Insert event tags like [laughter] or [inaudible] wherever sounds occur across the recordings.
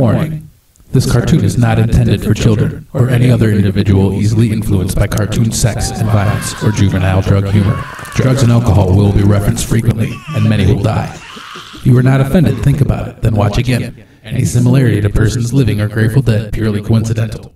Warning. This cartoon is not intended for children or any other individual easily influenced by cartoon sex and violence or juvenile drug humor. Drugs and alcohol will be referenced frequently, and many will die. If you are not offended, think about it, then watch again. Any similarity to persons living or Grateful Dead purely coincidental.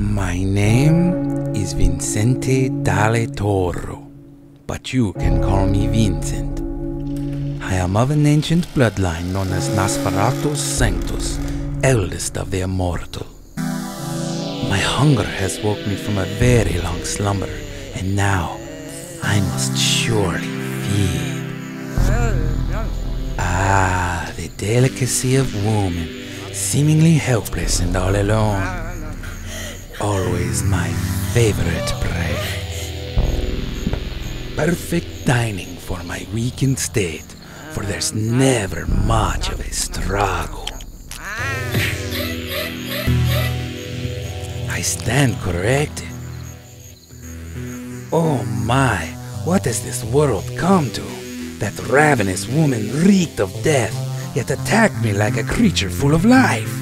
My name is Vincente Del Toro, but you can call me Vincent. I am of an ancient bloodline known as Nosferatus Sanctus, eldest of the immortal. My hunger has woke me from a very long slumber, and now I must surely feed. Ah, the delicacy of woman, seemingly helpless and all alone always my favorite prey. Perfect dining for my weakened state, for there's never much of a struggle. I stand corrected. Oh my, what has this world come to? That ravenous woman reeked of death, yet attacked me like a creature full of life.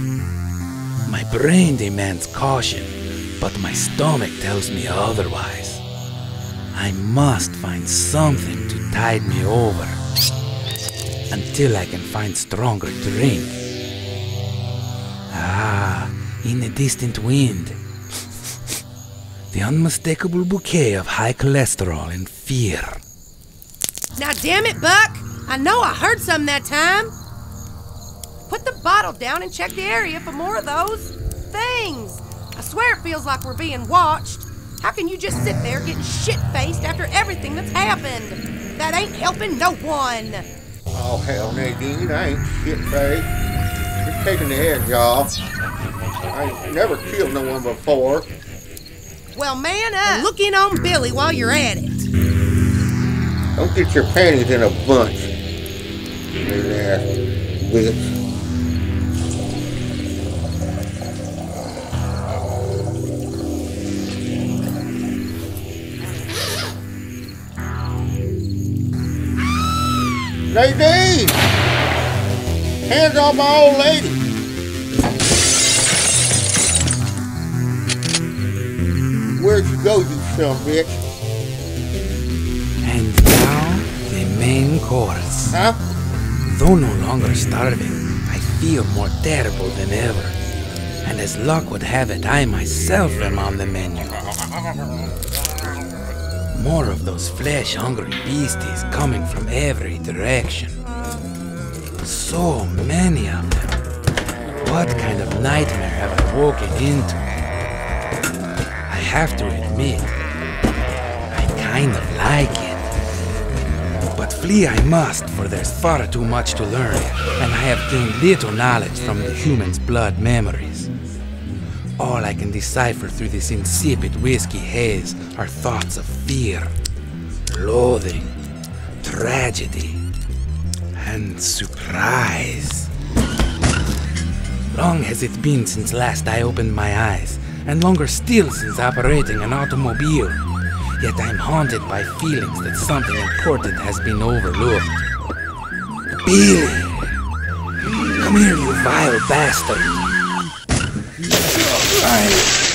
My brain demands caution, but my stomach tells me otherwise. I must find something to tide me over until I can find stronger drink. Ah, in the distant wind, [laughs] the unmistakable bouquet of high cholesterol and fear. Now, damn it, Buck! I know I heard some that time. Put the bottle down and check the area for more of those things. I swear it feels like we're being watched. How can you just sit there getting shit faced after everything that's happened? That ain't helping no one. Oh, hell, Nadine, I ain't shit faced. Just taking the edge off. I ain't never killed no one before. Well, man up. Look in on Billy while you're at it. Don't get your panties in a bunch. There, bitch. Nadine! Hands off my old lady! Where'd you go, you son bitch? And now, the main course. Huh? Though no longer starving, I feel more terrible than ever. And as luck would have it, I myself am on the menu. More of those flesh-hungry beasties coming from every direction. So many of them. What kind of nightmare have I woken into? I have to admit, I kind of like it. But flee I must, for there's far too much to learn, and I have gained little knowledge from the human's blood memories. All I can decipher through this insipid whiskey haze are thoughts of fear, loathing, tragedy, and surprise. Long has it been since last I opened my eyes, and longer still since operating an automobile. Yet I'm haunted by feelings that something important has been overlooked. Billy! Come here, you vile bastard! I...